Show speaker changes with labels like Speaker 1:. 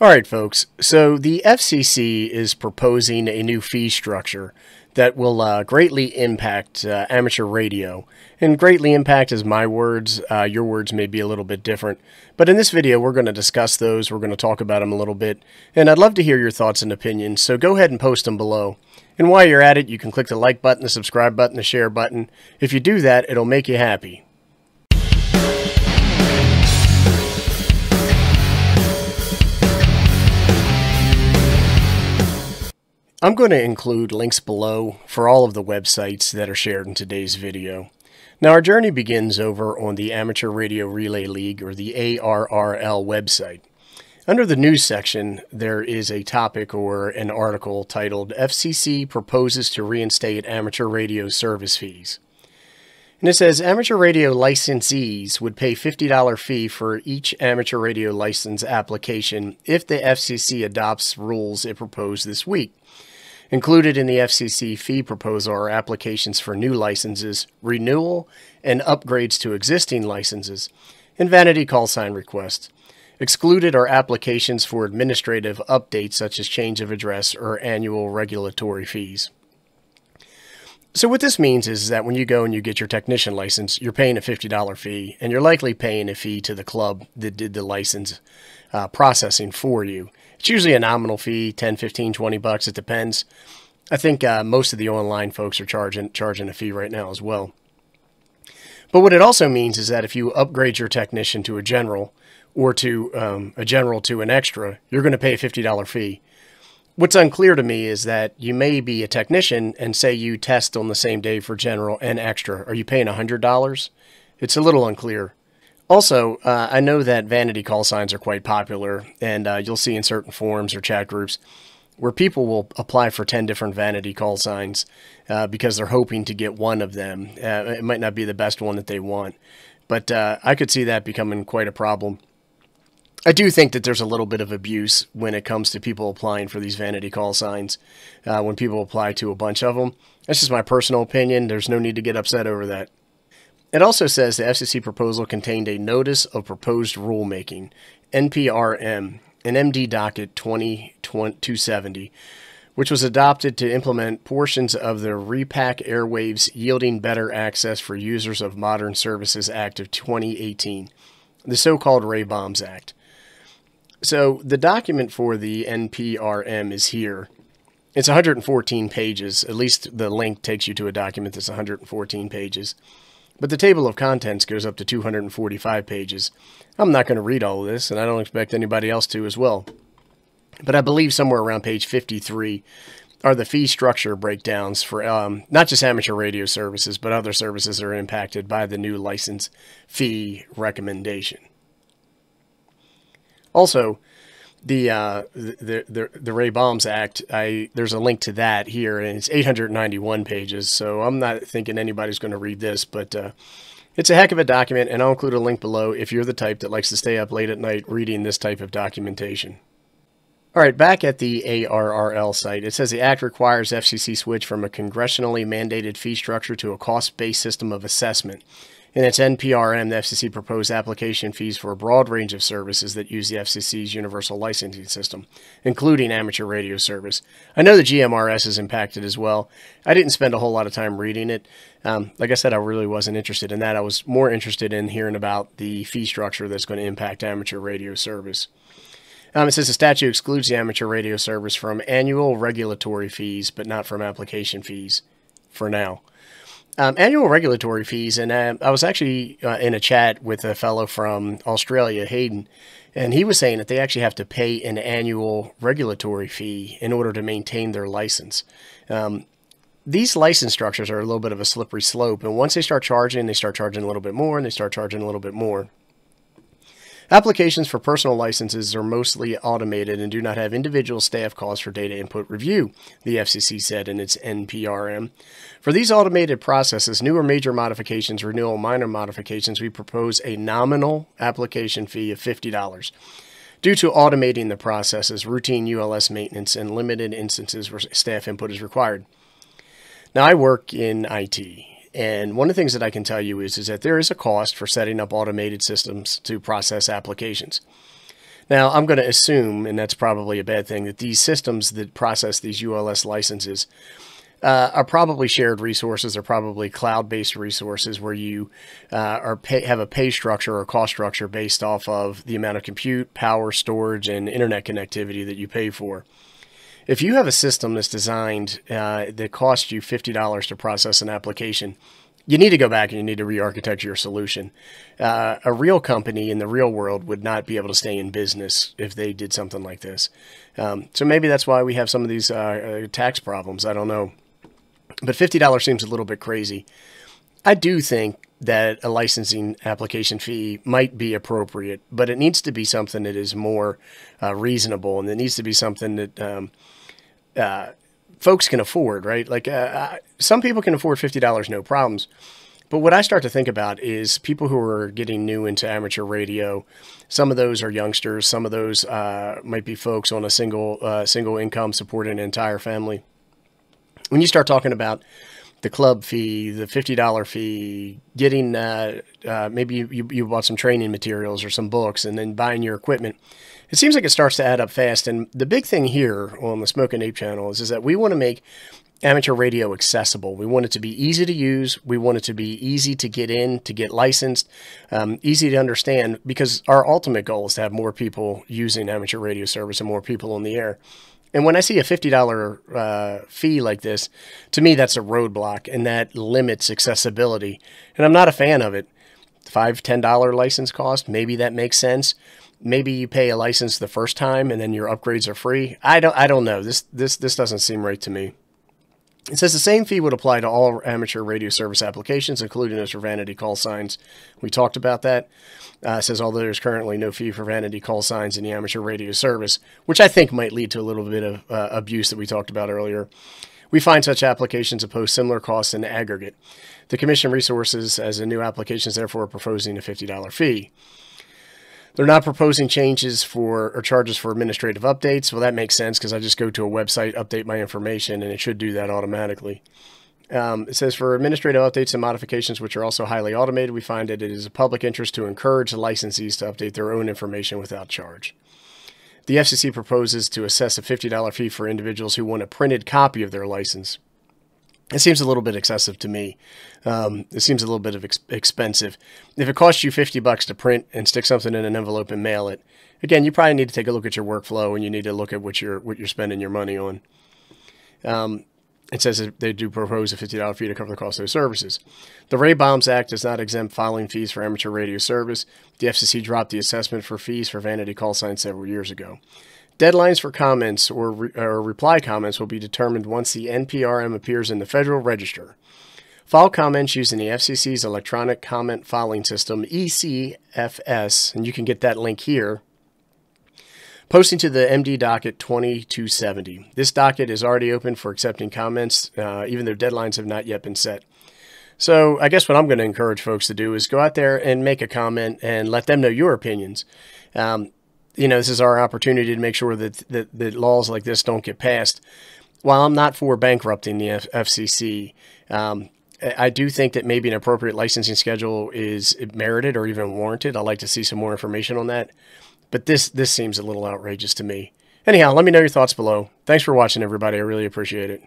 Speaker 1: All right, folks. So the FCC is proposing a new fee structure that will uh, greatly impact uh, amateur radio. And greatly impact is my words. Uh, your words may be a little bit different. But in this video, we're going to discuss those. We're going to talk about them a little bit. And I'd love to hear your thoughts and opinions. So go ahead and post them below. And while you're at it, you can click the like button, the subscribe button, the share button. If you do that, it'll make you happy. I'm going to include links below for all of the websites that are shared in today's video. Now our journey begins over on the Amateur Radio Relay League or the ARRL website. Under the news section, there is a topic or an article titled FCC proposes to reinstate amateur radio service fees. And it says amateur radio licensees would pay $50 fee for each amateur radio license application if the FCC adopts rules it proposed this week. Included in the FCC fee proposal are applications for new licenses, renewal and upgrades to existing licenses, and vanity call sign requests. Excluded are applications for administrative updates such as change of address or annual regulatory fees. So what this means is that when you go and you get your technician license, you're paying a $50 fee, and you're likely paying a fee to the club that did the license uh, processing for you. It's usually a nominal fee, 10, 15, 20 bucks. It depends. I think uh, most of the online folks are charging charging a fee right now as well. But what it also means is that if you upgrade your technician to a general or to um, a general to an extra, you're going to pay a $50 fee. What's unclear to me is that you may be a technician and say you test on the same day for general and extra. Are you paying $100? It's a little unclear. Also, uh, I know that vanity call signs are quite popular, and uh, you'll see in certain forums or chat groups where people will apply for 10 different vanity call signs uh, because they're hoping to get one of them. Uh, it might not be the best one that they want, but uh, I could see that becoming quite a problem. I do think that there's a little bit of abuse when it comes to people applying for these vanity call signs. Uh, when people apply to a bunch of them, that's just my personal opinion. There's no need to get upset over that. It also says the FCC proposal contained a Notice of Proposed Rulemaking, NPRM, an MD docket 20270, which was adopted to implement portions of the Repack Airwaves Yielding Better Access for Users of Modern Services Act of 2018, the so-called RAY BAUM'S Act. So the document for the NPRM is here. It's 114 pages. At least the link takes you to a document that's 114 pages. But the table of contents goes up to 245 pages. I'm not going to read all of this, and I don't expect anybody else to as well. But I believe somewhere around page 53 are the fee structure breakdowns for um, not just amateur radio services, but other services that are impacted by the new license fee recommendation. Also, the uh, the, the the RAY BAUM'S Act. I there's a link to that here, and it's 891 pages. So I'm not thinking anybody's going to read this, but uh, it's a heck of a document, and I'll include a link below if you're the type that likes to stay up late at night reading this type of documentation. All right, back at the ARRL site, it says the Act requires FCC switch from a congressionally mandated fee structure to a cost-based system of assessment. In its NPRM, the FCC proposed application fees for a broad range of services that use the FCC's universal licensing system, including amateur radio service. I know the GMRS is impacted as well. I didn't spend a whole lot of time reading it. Um, like I said, I really wasn't interested in that. I was more interested in hearing about the fee structure that's going to impact amateur radio service. Um, it says the statute excludes the amateur radio service from annual regulatory fees, but not from application fees for now. Um, annual regulatory fees, and uh, I was actually uh, in a chat with a fellow from Australia, Hayden, and he was saying that they actually have to pay an annual regulatory fee in order to maintain their license. Um, these license structures are a little bit of a slippery slope, and once they start charging, they start charging a little bit more, and they start charging a little bit more. Applications for personal licenses are mostly automated and do not have individual staff calls for data input review, the FCC said in its NPRM. For these automated processes, new or major modifications, renewal, minor modifications, we propose a nominal application fee of $50. Due to automating the processes, routine ULS maintenance, and limited instances where staff input is required. Now, I work in IT, and one of the things that I can tell you is, is that there is a cost for setting up automated systems to process applications. Now, I'm going to assume, and that's probably a bad thing, that these systems that process these ULS licenses uh, are probably shared resources, are probably cloud-based resources where you uh, are pay, have a pay structure or cost structure based off of the amount of compute, power, storage, and internet connectivity that you pay for. If you have a system that's designed uh, that costs you $50 to process an application, you need to go back and you need to re-architect your solution. Uh, a real company in the real world would not be able to stay in business if they did something like this. Um, so maybe that's why we have some of these uh, uh tax problems. I don't know. But $50 seems a little bit crazy. I do think that a licensing application fee might be appropriate, but it needs to be something that is more uh, reasonable and it needs to be something that um, uh, folks can afford, right? Like uh, some people can afford $50, no problems. But what I start to think about is people who are getting new into amateur radio. Some of those are youngsters. Some of those uh, might be folks on a single uh, single income supporting an entire family when you start talking about the club fee, the $50 fee, getting uh, uh, maybe you, you bought some training materials or some books and then buying your equipment, it seems like it starts to add up fast. And the big thing here on the SmokinApe channel is, is that we want to make amateur radio accessible. We want it to be easy to use. We want it to be easy to get in, to get licensed, um, easy to understand, because our ultimate goal is to have more people using amateur radio service and more people on the air. And when I see a $50 uh, fee like this, to me, that's a roadblock and that limits accessibility. And I'm not a fan of it. Five, $10 license cost, maybe that makes sense. Maybe you pay a license the first time and then your upgrades are free. I don't, I don't know. This, this, this doesn't seem right to me. It says the same fee would apply to all amateur radio service applications, including those for vanity call signs. We talked about that. Uh, says although there's currently no fee for vanity call signs in the amateur radio service, which I think might lead to a little bit of uh, abuse that we talked about earlier. We find such applications oppose similar costs in aggregate. The Commission Resources, as a new application, is therefore proposing a $50 fee. They're not proposing changes for or charges for administrative updates. Well, that makes sense because I just go to a website, update my information, and it should do that automatically. Um, it says for administrative updates and modifications, which are also highly automated, we find that it is a public interest to encourage the licensees to update their own information without charge. The FCC proposes to assess a $50 fee for individuals who want a printed copy of their license it seems a little bit excessive to me. Um, it seems a little bit of ex expensive. If it costs you 50 bucks to print and stick something in an envelope and mail it, again, you probably need to take a look at your workflow and you need to look at what you're what you're spending your money on. Um, it says they do propose a $50 fee to cover the cost of those services. The RAY BAUM'S Act does not exempt filing fees for amateur radio service. The FCC dropped the assessment for fees for vanity call signs several years ago. Deadlines for comments or, re or reply comments will be determined once the NPRM appears in the Federal Register. File comments using the FCC's Electronic Comment Filing System, ECFS, and you can get that link here. Posting to the MD docket 2270. This docket is already open for accepting comments, uh, even though deadlines have not yet been set. So I guess what I'm going to encourage folks to do is go out there and make a comment and let them know your opinions. Um, you know, this is our opportunity to make sure that, that, that laws like this don't get passed. While I'm not for bankrupting the F FCC, um, I do think that maybe an appropriate licensing schedule is merited or even warranted. I'd like to see some more information on that. But this this seems a little outrageous to me. Anyhow, let me know your thoughts below. Thanks for watching, everybody. I really appreciate it.